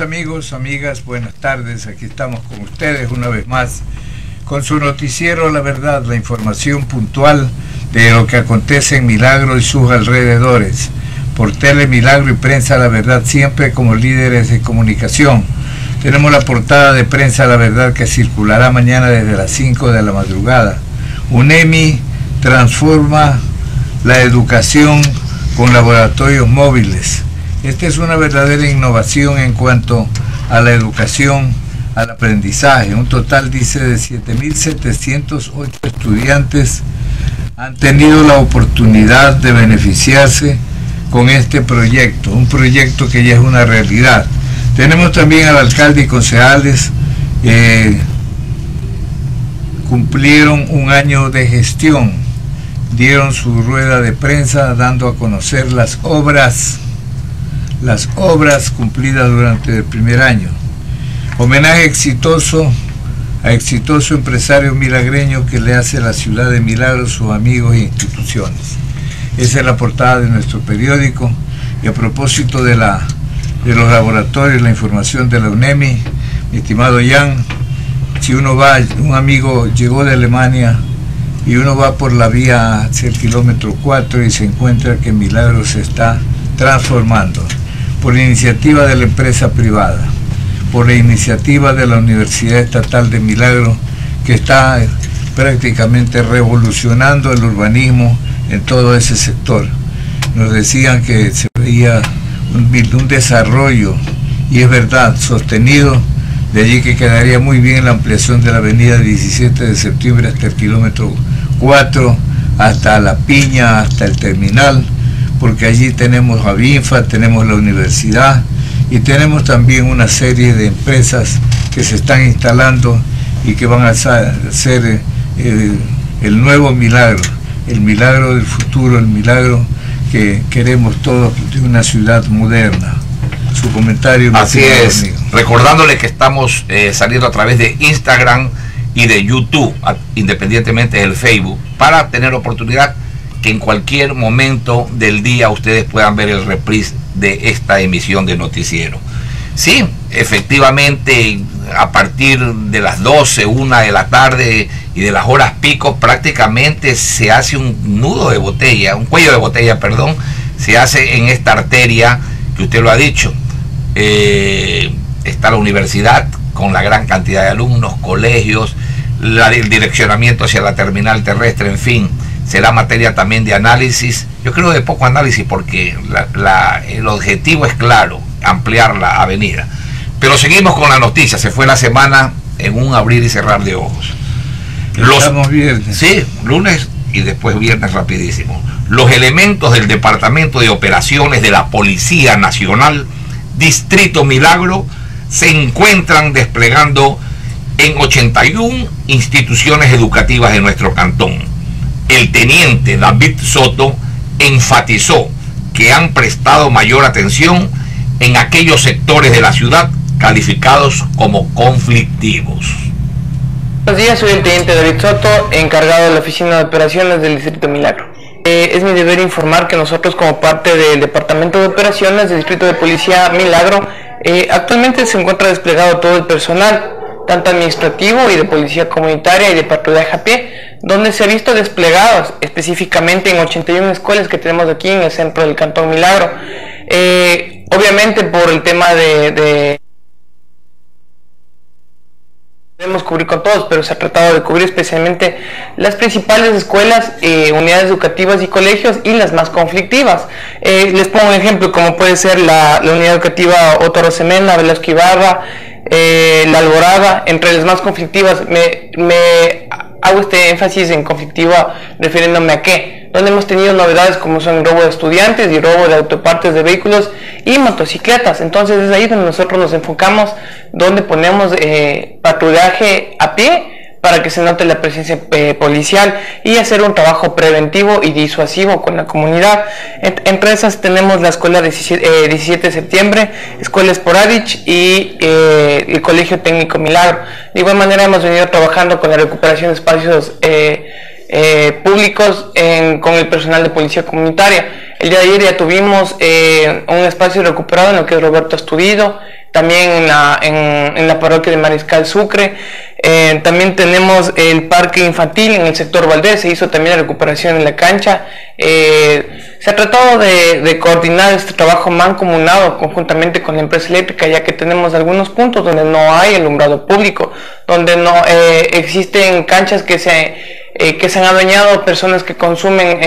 Amigos, amigas, buenas tardes. Aquí estamos con ustedes una vez más con su noticiero La Verdad, la información puntual de lo que acontece en Milagro y sus alrededores. Por Tele Milagro y Prensa La Verdad, siempre como líderes de comunicación. Tenemos la portada de Prensa La Verdad que circulará mañana desde las 5 de la madrugada. UNEMI transforma la educación con laboratorios móviles. Esta es una verdadera innovación en cuanto a la educación, al aprendizaje. Un total, dice, de 7.708 estudiantes han tenido la oportunidad de beneficiarse con este proyecto, un proyecto que ya es una realidad. Tenemos también al alcalde y concejales que cumplieron un año de gestión, dieron su rueda de prensa dando a conocer las obras, las obras cumplidas durante el primer año. Homenaje exitoso a exitoso empresario milagreño que le hace la ciudad de Milagro sus amigos e instituciones. Esa es la portada de nuestro periódico. Y a propósito de, la, de los laboratorios, la información de la UNEMI, mi estimado Jan, si uno va, un amigo llegó de Alemania y uno va por la vía hacia el kilómetro 4 y se encuentra que Milagro se está transformando por iniciativa de la empresa privada, por la iniciativa de la Universidad Estatal de Milagro, que está prácticamente revolucionando el urbanismo en todo ese sector. Nos decían que se veía un, un desarrollo, y es verdad, sostenido de allí que quedaría muy bien la ampliación de la avenida 17 de septiembre hasta el kilómetro 4, hasta La Piña, hasta el terminal, porque allí tenemos a BINFA, tenemos la universidad y tenemos también una serie de empresas que se están instalando y que van a ser eh, el nuevo milagro, el milagro del futuro, el milagro que queremos todos de una ciudad moderna. Su comentario. Así es, recordándole que estamos eh, saliendo a través de Instagram y de YouTube, independientemente del Facebook, para tener oportunidad que en cualquier momento del día ustedes puedan ver el reprise de esta emisión de noticiero. Sí, efectivamente, a partir de las 12, una de la tarde y de las horas pico, prácticamente se hace un nudo de botella, un cuello de botella, perdón, se hace en esta arteria que usted lo ha dicho. Eh, está la universidad con la gran cantidad de alumnos, colegios, el direccionamiento hacia la terminal terrestre, en fin, será materia también de análisis. Yo creo de poco análisis porque el objetivo es claro, ampliar la avenida. Pero seguimos con la noticia, se fue la semana en un abrir y cerrar de ojos. Los, viernes. Sí, lunes y después viernes rapidísimo. Los elementos del Departamento de Operaciones de la Policía Nacional, Distrito Milagro, se encuentran desplegando en 81 instituciones educativas de nuestro cantón. El teniente David Soto enfatizó que han prestado mayor atención en aquellos sectores de la ciudad calificados como conflictivos. Buenos días, soy el teniente David Soto, encargado de la Oficina de Operaciones del Distrito Milagro. Eh, es mi deber informar que nosotros como parte del Departamento de Operaciones del Distrito de Policía Milagro eh, actualmente se encuentra desplegado todo el personal, tanto administrativo y de policía comunitaria y de patrullaje a pie, donde se ha visto desplegados específicamente en 81 escuelas que tenemos aquí en el centro del Cantón Milagro. Eh, obviamente por el tema de podemos cubrir con todos, pero se ha tratado de cubrir especialmente las principales escuelas, eh, unidades educativas y colegios y las más conflictivas. Eh, les pongo un ejemplo como puede ser la, unidad educativa Otto Rosemena, Velasco Ibarra, eh, la Alborada, entre las más conflictivas. Me, me hago este énfasis en conflictiva refiriéndome a qué donde hemos tenido novedades como son robo de estudiantes y robo de autopartes de vehículos y motocicletas. Entonces es ahí donde nosotros nos enfocamos, donde ponemos eh, patrullaje a pie para que se note la presencia eh, policial y hacer un trabajo preventivo y disuasivo con la comunidad. entre esas tenemos la escuela 17, 17 eh, de septiembre, escuela Esporadich y el Colegio Técnico Milagro. De igual manera hemos venido trabajando con la recuperación de espacios eh, públicos con el personal de policía comunitaria. El día de ayer ya tuvimos eh, un espacio recuperado en lo que es Roberto Estudido, también en la, en, la parroquia de Mariscal Sucre. Eh, también tenemos el parque infantil en el sector Valdés, se hizo también la recuperación en la cancha. Eh, se ha tratado de, coordinar este trabajo mancomunado conjuntamente con la empresa eléctrica, ya que tenemos algunos puntos donde no hay alumbrado público, donde no eh, existen canchas que se que se han adueñado personas que consumen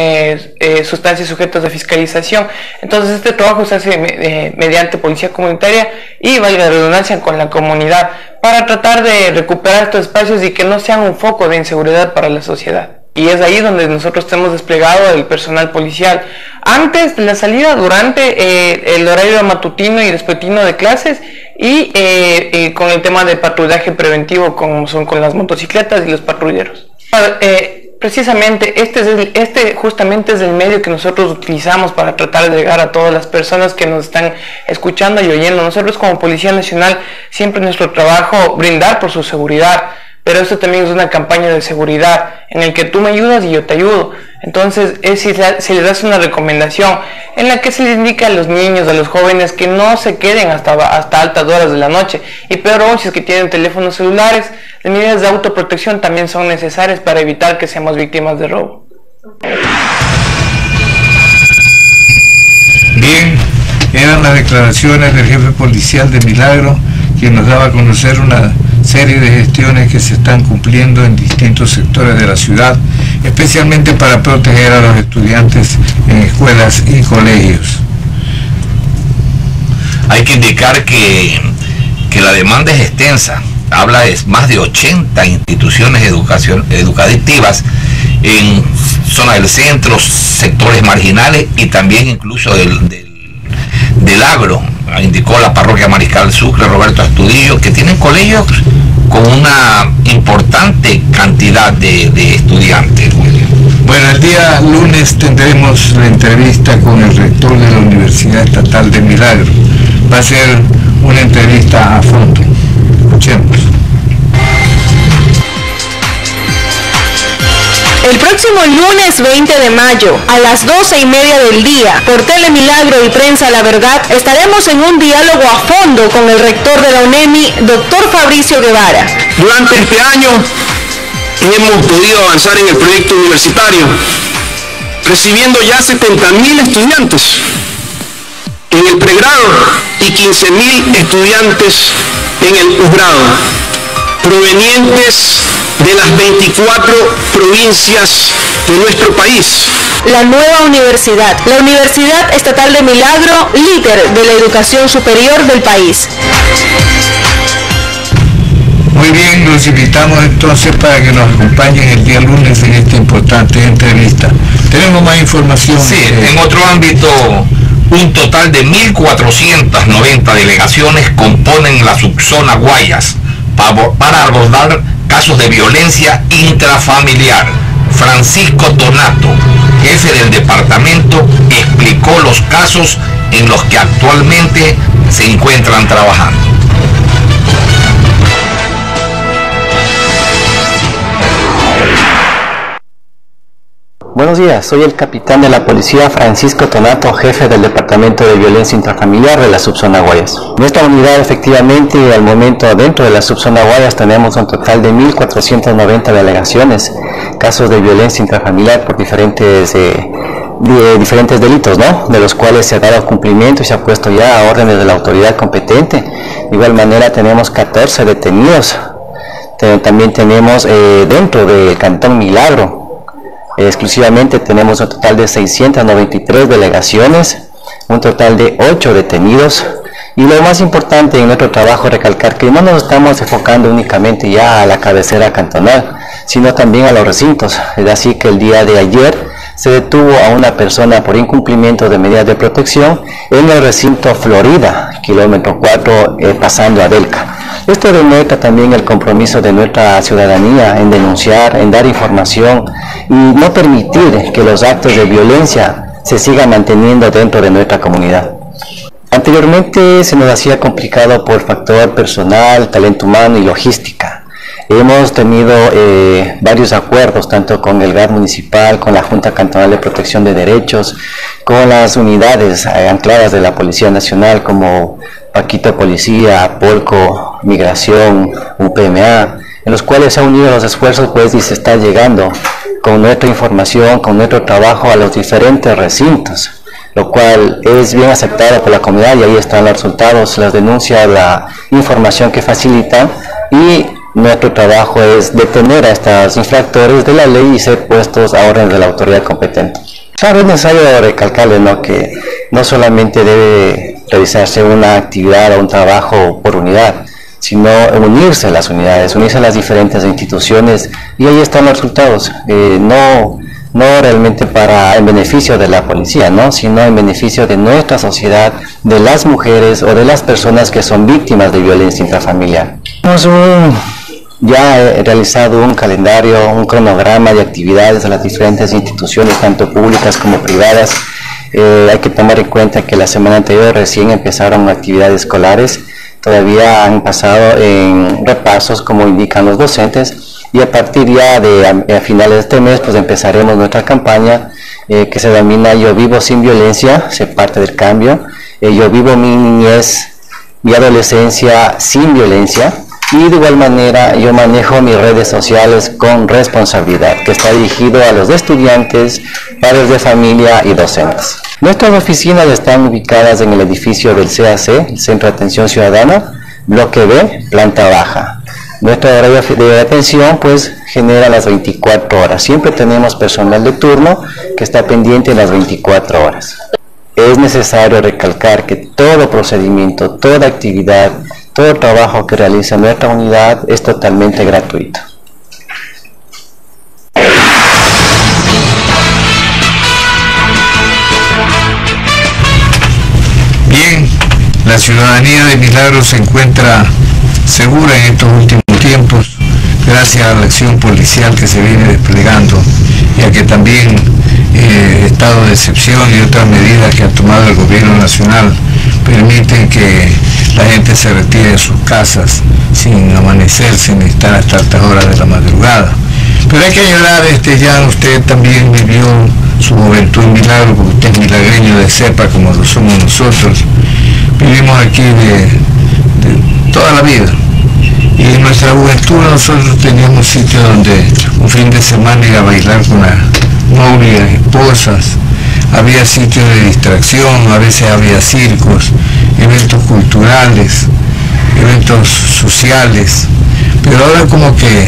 sustancias sujetas a fiscalización. Entonces este trabajo se hace mediante policía comunitaria y valga la redundancia con la comunidad para tratar de recuperar estos espacios y que no sean un foco de inseguridad para la sociedad. Y es ahí donde nosotros tenemos desplegado el personal policial. Antes de la salida, durante el horario matutino y vespertino de clases y con el tema de patrullaje preventivo como son con las motocicletas y los patrulleros. Eh, precisamente este, es el, este justamente es el medio que nosotros utilizamos para tratar de llegar a todas las personas que nos están escuchando y oyendo. Nosotros como Policía Nacional siempre nuestro trabajo brindar por su seguridad, pero esto también es una campaña de seguridad en el que tú me ayudas y yo te ayudo. Entonces, es si, se les das una recomendación en la que se les indica a los niños, a los jóvenes que no se queden hasta, hasta altas horas de la noche. Y peor aún, si es que tienen teléfonos celulares, las medidas de autoprotección también son necesarias para evitar que seamos víctimas de robo. Bien, eran las declaraciones del jefe policial de Milagro, quien nos daba a conocer una serie de gestiones que se están cumpliendo en distintos sectores de la ciudad, especialmente para proteger a los estudiantes en escuelas y colegios. Hay que indicar que, que la demanda es extensa, habla de más de 80 instituciones educación, educativas en zona del centro, sectores marginales y también incluso del, del agro, indicó la parroquia Mariscal Sucre, Roberto Astudillo, que tienen colegios con una importante cantidad de, estudiantes. Bueno, el día lunes tendremos la entrevista con el rector de la Universidad Estatal de Milagro. Va a ser una entrevista a fondo. Escuchemos. El próximo lunes 20 de mayo, a las 12 y media del día, por Telemilagro y Prensa La Verdad, estaremos en un diálogo a fondo con el rector de la UNEMI, doctor Fabricio Guevara. Durante este año hemos podido avanzar en el proyecto universitario, recibiendo ya 70.000 estudiantes en el pregrado y 15.000 estudiantes en el posgrado, provenientes de las 24 provincias de nuestro país. La nueva universidad, la Universidad Estatal de Milagro, líder de la educación superior del país. Muy bien, los invitamos entonces para que nos acompañen el día lunes en esta importante entrevista. Tenemos más información. Sí, en otro ámbito, un total de 1.490 delegaciones componen la subzona Guayas para abordar casos de violencia intrafamiliar. Francisco Donato, jefe del departamento, explicó los casos en los que actualmente se encuentran trabajando. Buenos días, soy el capitán de la policía Francisco Tonato, jefe del Departamento de Violencia Intrafamiliar de la subzona Guayas. Nuestra unidad efectivamente al momento dentro de la subzona Guayas tenemos un total de 1.490 delegaciones, casos de violencia intrafamiliar por diferentes, eh, diferentes delitos, ¿no? de los cuales se ha dado cumplimiento y se ha puesto ya a órdenes de la autoridad competente. De igual manera tenemos 14 detenidos. También tenemos eh, dentro del Cantón Milagro Exclusivamente tenemos un total de 693 delegaciones, un total de 8 detenidos. Y lo más importante en nuestro trabajo es recalcar que no nos estamos enfocando únicamente ya a la cabecera cantonal, sino también a los recintos. Es así que el día de ayer se detuvo a una persona por incumplimiento de medidas de protección en el recinto Florida, kilómetro 4, eh, pasando a Delca. Esto demuestra también el compromiso de nuestra ciudadanía en denunciar, en dar información y no permitir que los actos de violencia se sigan manteniendo dentro de nuestra comunidad. Anteriormente se nos hacía complicado por factor personal, talento humano y logística. Hemos tenido eh, varios acuerdos, tanto con el GAD municipal, con la Junta Cantonal de Protección de Derechos, con las unidades eh, ancladas de la Policía Nacional como Paquito Policía, Polco, Migración, UPMA, en los cuales se han unido los esfuerzos pues y se está llegando con nuestra información, con nuestro trabajo a los diferentes recintos, lo cual es bien aceptado por la comunidad y ahí están los resultados, las denuncias, la información que facilitan y nuestro trabajo es detener a estos infractores de la ley y ser puestos a orden de la autoridad competente. Claro, es necesario recalcarle ¿no? que no solamente debe realizarse una actividad o un trabajo por unidad, sino unirse a las unidades, unirse a las diferentes instituciones y ahí están los resultados. Eh, no, no realmente para en beneficio de la policía, ¿no? sino en beneficio de nuestra sociedad, de las mujeres o de las personas que son víctimas de violencia intrafamiliar. Un ya he realizado un calendario, un cronograma de actividades de las diferentes instituciones, tanto públicas como privadas. Eh, hay que tomar en cuenta que la semana anterior recién empezaron actividades escolares, todavía han pasado en repasos como indican los docentes y a partir ya de a, finales de este mes pues empezaremos nuestra campaña eh, que se denomina Yo vivo sin violencia, se parte del cambio, eh, Yo vivo mi niñez, mi adolescencia sin violencia y de igual manera yo manejo mis redes sociales con responsabilidad, que está dirigido a los estudiantes, padres de familia y docentes. Nuestras oficinas están ubicadas en el edificio del CAC, Centro de Atención Ciudadana, bloque B, planta baja. Nuestra horario de atención pues genera las 24 horas. Siempre tenemos personal de turno que está pendiente las 24 horas. Es necesario recalcar que todo procedimiento, toda actividad todo el trabajo que realiza nuestra unidad es totalmente gratuito. Bien, la ciudadanía de Milagros se encuentra segura en estos últimos tiempos gracias a la acción policial que se viene desplegando y a que también eh, estado de excepción y otras medidas que ha tomado el gobierno nacional permiten que la gente se retire de sus casas sin amanecer, sin estar hasta altas horas de la madrugada. Pero hay que añorar, este, ya usted también vivió su juventud en Milagro, porque usted es milagreño de cepa como lo somos nosotros. Vivimos aquí de, toda la vida. Y en nuestra juventud nosotros teníamos sitio donde un fin de semana iba a bailar con las novias, esposas, había sitios de distracción, a veces había circos, eventos culturales, eventos sociales, pero ahora como que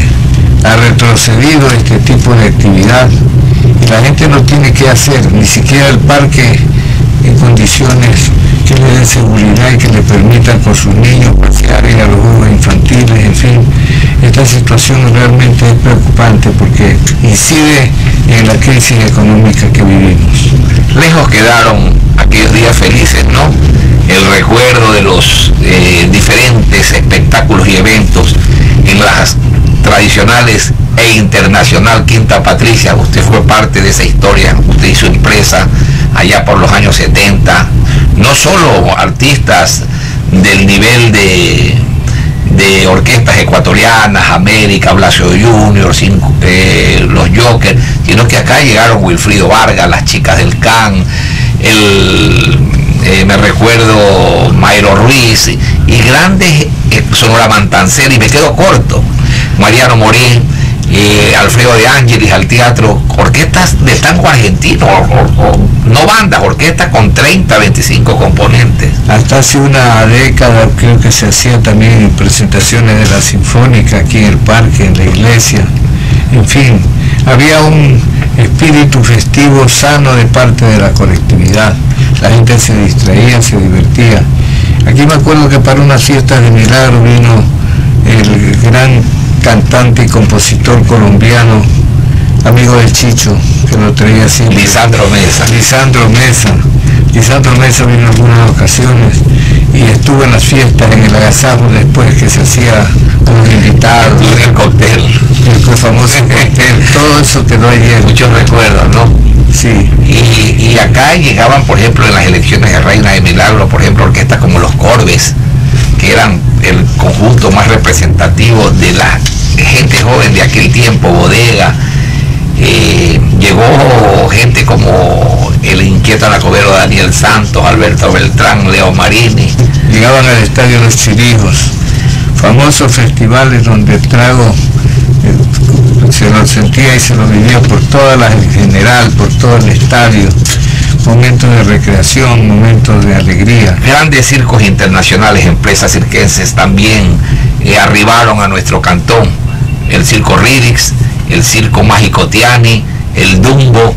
ha retrocedido este tipo de actividad y la gente no tiene que hacer ni siquiera el parque en condiciones que le den seguridad y que le permitan con sus niños pasear ir a los juegos infantiles, en fin. Esta situación realmente es preocupante porque incide en la crisis económica que vivimos. Lejos quedaron aquellos días felices, ¿no? El recuerdo de los eh, diferentes espectáculos y eventos en las tradicionales e internacional Quinta Patricia. Usted fue parte de esa historia, usted hizo empresa allá por los años 70. No solo artistas del nivel de, de orquestas ecuatorianas, América, Blasio Junior, eh, los Jokers, sino que acá llegaron Wilfrido Vargas, las chicas del CAN, el, eh, me recuerdo Mayro Ruiz y grandes eh, Sonora Mantancera y me quedo corto, Mariano Morín Alfredo de Ángeles al teatro, orquestas de tango argentino, no bandas, orquestas con 30, 25 componentes. Hasta hace una década creo que se hacían también presentaciones de la Sinfónica aquí en el parque, en la iglesia, en fin, había un espíritu festivo sano de parte de la colectividad, la gente se distraía, se divertía. Aquí me acuerdo que para una fiesta de milagro vino el gran cantante y compositor colombiano, amigo del Chicho, que lo traía así. Lisandro Mesa. Lisandro Mesa. Lisandro Mesa vino en algunas ocasiones y estuvo en las fiestas, en el agasajo después que se hacía como invitado. En el cóctel. El famoso cóctel, todo eso quedó ayer. Muchos recuerdos, ¿no? Sí. Y, y acá llegaban, por ejemplo, en las elecciones de Reina de Milagro, por ejemplo, orquestas como los Corbes, que eran el conjunto más representativo de la gente joven de aquel tiempo, bodega, eh, llegó gente como el inquieto anacobero Daniel Santos, Alberto Beltrán, Leo Marini. Llegaban al estadio Los Chirijos, famosos festivales donde el trago eh, se lo sentía y se lo vivía por toda la en general, por todo el estadio. Momentos de recreación, momentos de alegría. Grandes circos internacionales, empresas cirquenses también eh, arribaron a nuestro cantón. El circo Ridix, el circo Mágico Tiani, el Dumbo,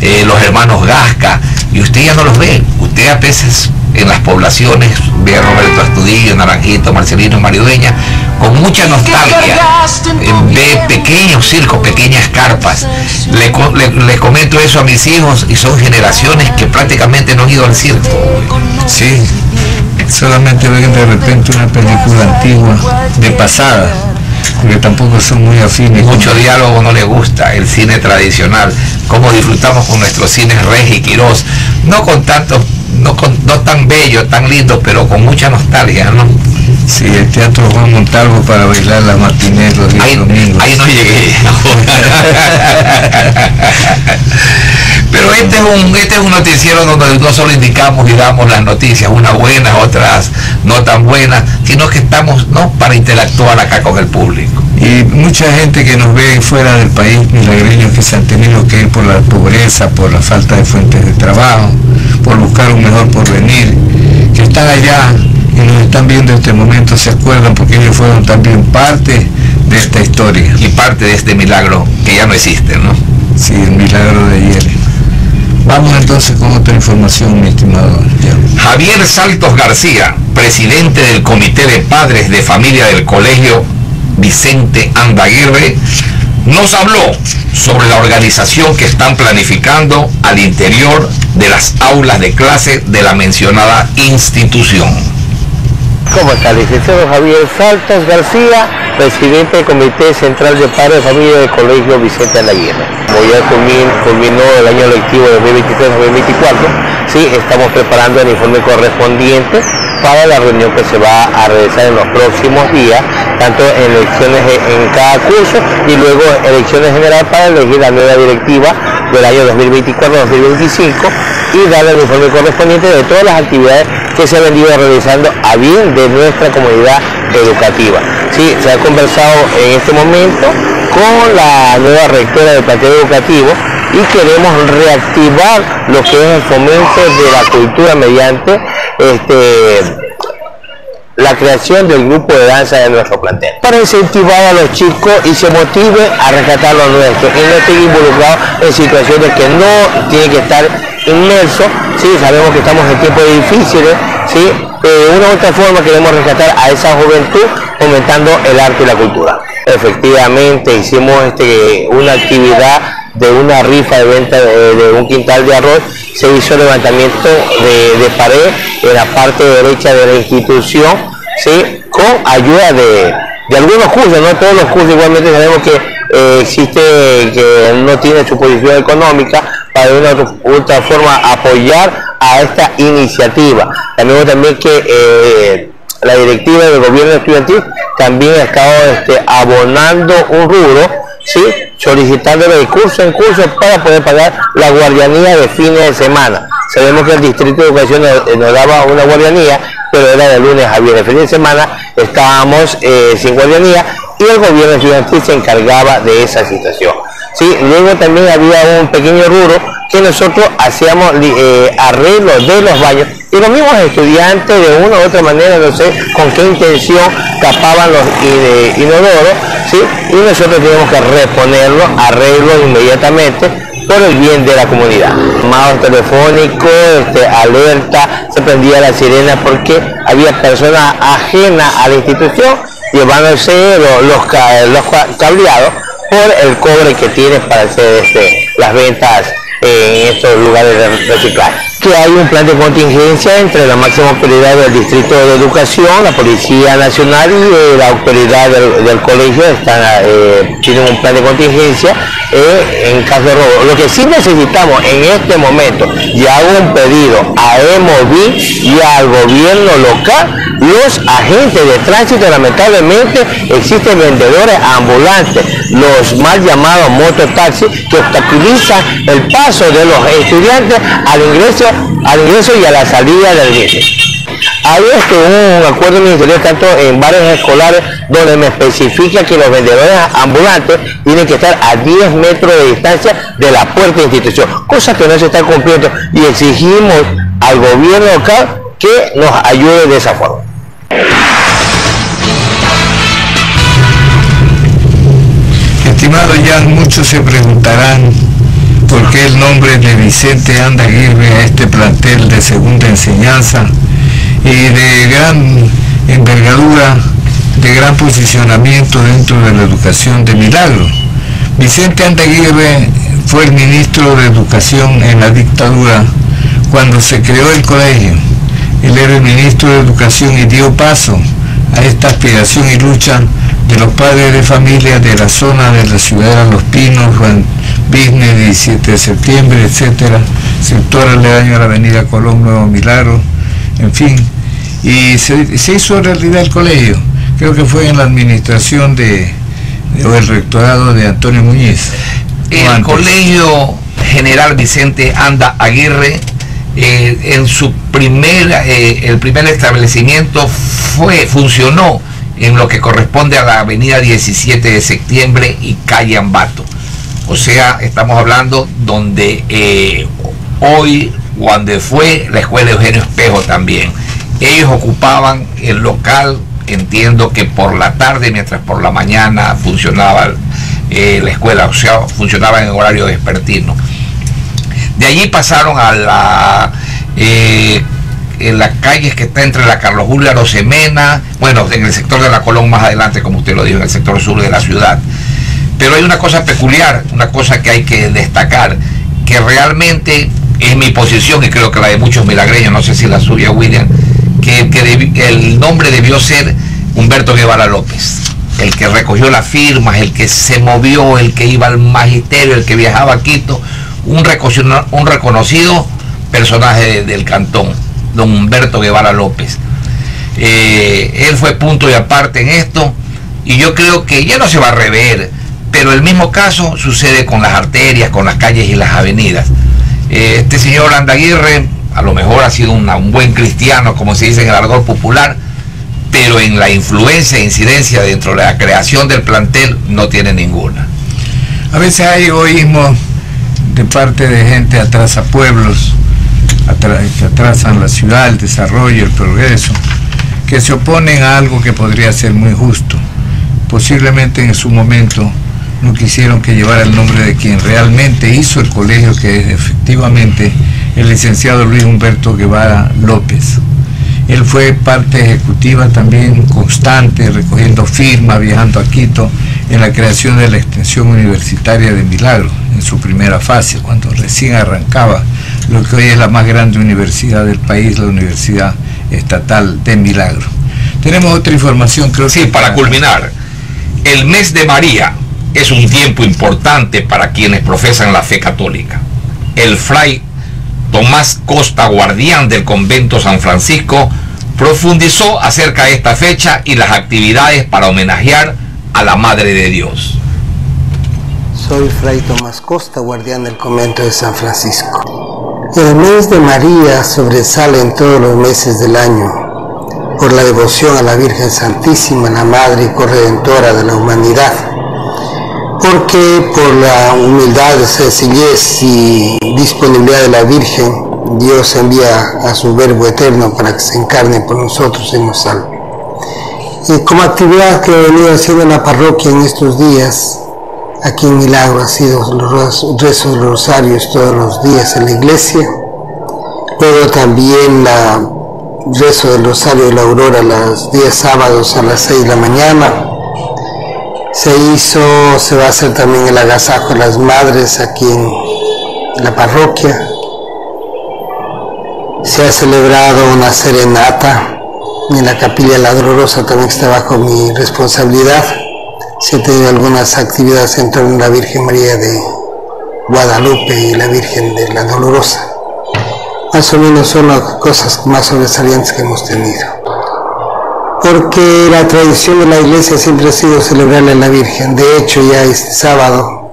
eh, los hermanos Gasca, y usted ya no los ve. Usted a veces en las poblaciones ve a Roberto Astudillo, Naranjito, Marcelino, Maridueña, con mucha nostalgia. Ve pequeños circos, pequeñas carpas. Le- le comento eso a mis hijos y son generaciones que prácticamente no han ido al circo. Sí, solamente ven de repente una película antigua, de pasada, porque tampoco son muy afines. Mucho diálogo no le gusta, el cine tradicional, como disfrutamos con nuestros cines Regi Quirós, no con tanto, no, con, no tan bello, tan lindo, pero con mucha nostalgia, ¿no? Sí, el Teatro Juan Montalvo para bailar las matinés los días Ahí, domingos. ahí no llegué. Pero este es un este es un noticiero donde no solo indicamos y damos las noticias, unas buenas, otras no tan buenas, sino que estamos no para interactuar acá con el público. Y mucha gente que nos ve fuera del país, milagreños que se han tenido que ir por la pobreza, por la falta de fuentes de trabajo, por buscar un mejor porvenir, que están allá y nos están viendo en este momento, se acuerdan porque ellos fueron también parte de esta historia. Y parte de este milagro que ya no existe, ¿no? Sí, el milagro entonces con otra información, mi estimado. Guillermo. Javier Saltos García, presidente del Comité de Padres de Familia del Colegio Vicente Andaguirre, nos habló sobre la organización que están planificando al interior de las aulas de clase de la mencionada institución. ¿Cómo está? Licenciado Javier Saltos García, presidente del Comité Central de Padres de Familia del Colegio Vicente Alaguirre. Como ya culmin- culminó el año lectivo de 2023-2024, sí, estamos preparando el informe correspondiente para la reunión que se va a realizar en los próximos días, tanto en elecciones en cada curso y luego elecciones generales para elegir la nueva directiva del año 2024-2025 y dar el informe correspondiente de todas las actividades que se han venido realizando a bien de nuestra comunidad educativa. Sí, se ha conversado en este momento con la nueva rectora del plantel educativo y queremos reactivar lo que es el fomento de la cultura mediante este, la creación del grupo de danza de nuestro plantel para incentivar a los chicos y se motive a rescatar lo nuestro y no estén involucrados en situaciones que no tienen que estar inmersos, sí, sabemos que estamos en tiempos difíciles, sí, de una u otra forma queremos rescatar a esa juventud fomentando el arte y la cultura. Efectivamente hicimos este, una actividad de una rifa de venta de, de un quintal de arroz, se hizo levantamiento de, de pared en la parte derecha de la institución, ¿sí? con ayuda de, de algunos cursos, no todos los cursos, igualmente sabemos que eh, existe que no tiene su posición económica para de una u otra forma apoyar a esta iniciativa. Sabemos también que eh, la directiva del gobierno estudiantil también ha estado este, abonando un rubro, ¿sí? solicitando de curso en curso para poder pagar la guardianía de fines de semana. Sabemos que el Distrito de Educación nos, nos daba una guardianía, pero era de lunes a viernes. Fin de semana estábamos eh, sin guardianía el gobierno estudiantil se encargaba de esa situación. ¿sí? Luego también había un pequeño rubro que nosotros hacíamos eh, arreglos de los baños y los mismos estudiantes de una u otra manera, no sé con qué intención tapaban los inodoros, ¿sí? y nosotros teníamos que reponerlos, arreglos inmediatamente por el bien de la comunidad. Llamados telefónicos, este, alerta, se prendía la sirena porque había personas ajenas a la institución llevándose lo- los, los ca- cableados por el cobre que tiene para hacer este, las ventas en estos lugares de reciclaje. Que hay un plan de contingencia entre la máxima autoridad del Distrito de Educación, la Policía Nacional y eh, la autoridad del, del colegio están, eh, tienen un plan de contingencia eh, en caso de robo. Lo que sí necesitamos en este momento, y hago un pedido a EMOVI y al gobierno local los agentes de tránsito, lamentablemente existen vendedores ambulantes, los mal llamados mototaxis, que obstaculizan el paso de los estudiantes al ingreso, al ingreso y a la salida del viaje. Hay este, un acuerdo ministerial tanto en varios escolares donde me especifica que los vendedores ambulantes tienen que estar a 10 metros de distancia de la puerta de institución, cosa que no se está cumpliendo y exigimos al gobierno local que nos ayude de esa forma. Estimado Jan, muchos se preguntarán por qué el nombre de Vicente Anda Aguirre a este plantel de segunda enseñanza y de gran envergadura, de gran posicionamiento dentro de la educación de Milagro. Vicente Andaguirre fue el ministro de Educación en la dictadura cuando se creó el colegio. Él era el ministro de Educación y dio paso a esta aspiración y lucha de los padres de familia de la zona de la ciudad de Los Pinos, Business, 17 de septiembre, etcétera, sector aledaño a la avenida Colón, Nuevo Milagro, en fin, y se, hizo realidad el colegio. Creo que fue en la administración de, o el rectorado de Antonio Muñiz. El colegio general Vicente Anda Aguirre, eh, en su primer, eh, el primer establecimiento fue, funcionó en lo que corresponde a la avenida 17 de septiembre y calle Ambato. O sea, estamos hablando donde eh, hoy, cuando fue la escuela Eugenio Espejo también. Ellos ocupaban el local, entiendo que por la tarde, mientras por la mañana funcionaba eh, la escuela, o sea, funcionaba en horario despertino. De allí pasaron a la eh, en las calles que está entre la Carlos Julio Arosemena, bueno, en el sector de la Colón más adelante, como usted lo dijo, en el sector sur de la ciudad. Pero hay una cosa peculiar, una cosa que hay que destacar, que realmente es mi posición y creo que la de muchos milagreños, no sé si la suya, William, que, el nombre debió ser Humberto Guevara López, el que recogió las firmas, el que se movió, el que iba al magisterio, el que viajaba a Quito, un, un reconocido personaje del cantón, don Humberto Guevara López. Eh, él fue punto y aparte en esto y yo creo que ya no se va a rever, pero el mismo caso sucede con las arterias, con las calles y las avenidas. Eh, este señor Andaguirre a lo mejor ha sido un buen cristiano, como se dice en el argot popular, pero en la influencia e incidencia dentro de la creación del plantel no tiene ninguna. A veces hay egoísmo de parte de gente atrasa pueblos, que atrasan la ciudad, el desarrollo, el progreso, que se oponen a algo que podría ser muy justo. Posiblemente en su momento no quisieron que llevara el nombre de quien realmente hizo el colegio, que efectivamente el licenciado Luis Humberto Guevara López. Él fue parte ejecutiva también constante, recogiendo firmas, viajando a Quito en la creación de la extensión universitaria de Milagro, en su primera fase, cuando recién arrancaba lo que hoy es la más grande universidad del país, la Universidad Estatal de Milagro. Tenemos otra información, creo sí, para culminar, el mes de María es un tiempo importante para quienes profesan la fe católica. El fray Tomás Costa, guardián del convento San Francisco, profundizó acerca de esta fecha y las actividades para homenajear a la Madre de Dios. Soy Fray Tomás Costa, guardián del convento de San Francisco. El mes de María sobresale en todos los meses del año por la devoción a la Virgen Santísima, la Madre y Corredentora de la humanidad porque por la humildad, sencillez y disponibilidad de la Virgen, Dios envía a su Verbo eterno para que se encarne por nosotros y nos salve. Y como actividad que he venido haciendo en la parroquia en estos días, aquí en Milagro ha sido los rezos de los rosarios todos los días en la iglesia, luego también la rezo del rosario de la aurora los días sábados a las 6 de la mañana, se hizo, se va a hacer también el agasajo de las madres aquí en la parroquia. Se ha celebrado una serenata en la capilla La Dolorosa también está bajo mi responsabilidad. Se han tenido algunas actividades en torno a la Virgen María de Guadalupe y la Virgen de la Dolorosa. Más o menos son las cosas más sobresalientes que hemos tenido. Porque la tradición de la iglesia siempre ha sido celebrarle a la Virgen. De hecho, ya este sábado,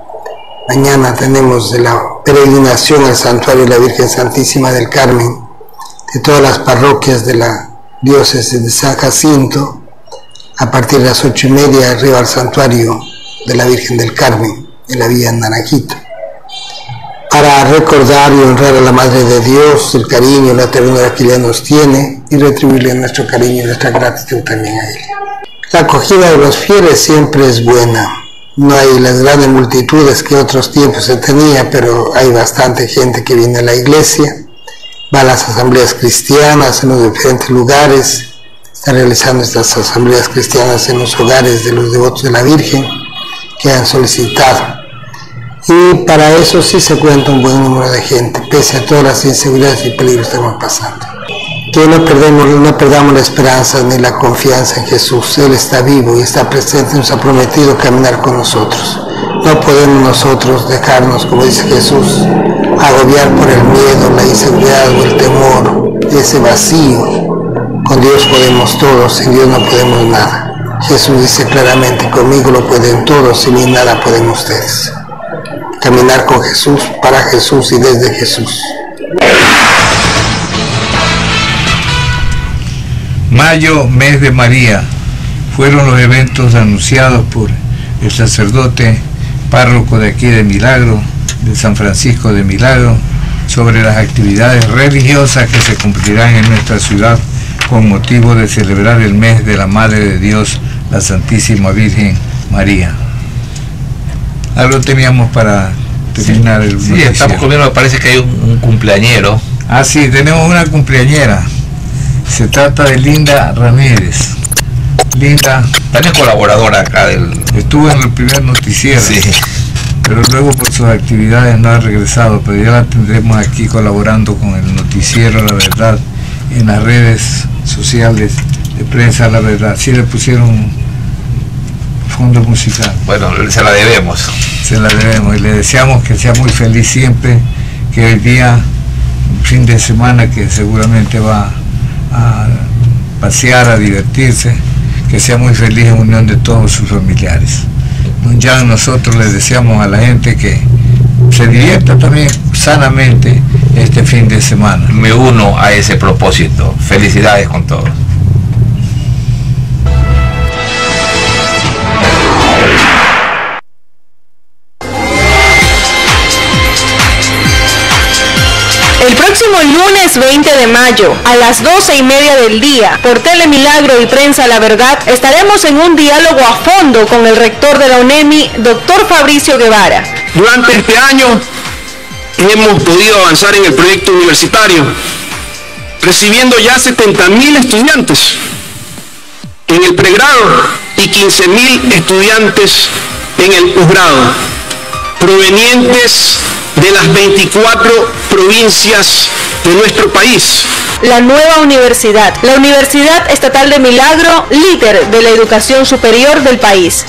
mañana tenemos la peregrinación al santuario de la Virgen Santísima del Carmen, de todas las parroquias de la diócesis de San Jacinto, a partir de las ocho y media arriba al santuario de la Virgen del Carmen, en la vía Naranjito para recordar y honrar a la Madre de Dios, el cariño, la ternura que ella nos tiene y retribuirle nuestro cariño y nuestra gratitud también a ella. La acogida de los fieles siempre es buena. No hay las grandes multitudes que otros tiempos se tenía, pero hay bastante gente que viene a la iglesia, va a las asambleas cristianas en los diferentes lugares, está realizando estas asambleas cristianas en los hogares de los devotos de la Virgen que han solicitado y para eso sí se cuenta un buen número de gente, pese a todas las inseguridades y peligros que estamos pasando. Que no, perdemos, no perdamos la esperanza ni la confianza en Jesús. Él está vivo y está presente, nos ha prometido caminar con nosotros. No podemos nosotros dejarnos, como dice Jesús, agobiar por el miedo, la inseguridad o el temor, ese vacío. Con Dios podemos todos, sin Dios no podemos nada. Jesús dice claramente, conmigo lo pueden todos, sin mí nada pueden ustedes caminar con Jesús, para Jesús y desde Jesús. Mayo, mes de María, fueron los eventos anunciados por el sacerdote párroco de aquí de Milagro, de San Francisco de Milagro, sobre las actividades religiosas que se cumplirán en nuestra ciudad con motivo de celebrar el mes de la Madre de Dios, la Santísima Virgen María algo teníamos para terminar el Sí, estamos comiendo, me parece que hay un, cumpleañero. Ah, sí, tenemos una cumpleañera. Se trata de Linda Ramírez. Linda. También colaboradora acá del. Estuvo en el primer noticiero. Sí. Pero luego por sus actividades no ha regresado, pero ya la tendremos aquí colaborando con el noticiero La Verdad en las redes sociales de prensa La Verdad. Sí le pusieron fondo musical. Bueno, se la debemos. Se la debemos y le deseamos que sea muy feliz siempre, que hoy día, fin de semana que seguramente va a pasear, a divertirse, que sea muy feliz en unión de todos sus familiares. Ya nosotros le deseamos a la gente que se divierta también sanamente este fin de semana. Me uno a ese propósito. Felicidades con todos. 20 de mayo, a las 12 y media del día, por Telemilagro y Prensa La Verdad, estaremos en un diálogo a fondo con el rector de la UNEMI, doctor Fabricio Guevara. Durante este año hemos podido avanzar en el proyecto universitario, recibiendo ya 70.000 estudiantes en el pregrado y 15.000 estudiantes en el posgrado, provenientes de las 24 provincias de nuestro país. La nueva universidad, la Universidad Estatal de Milagro, líder de la educación superior del país.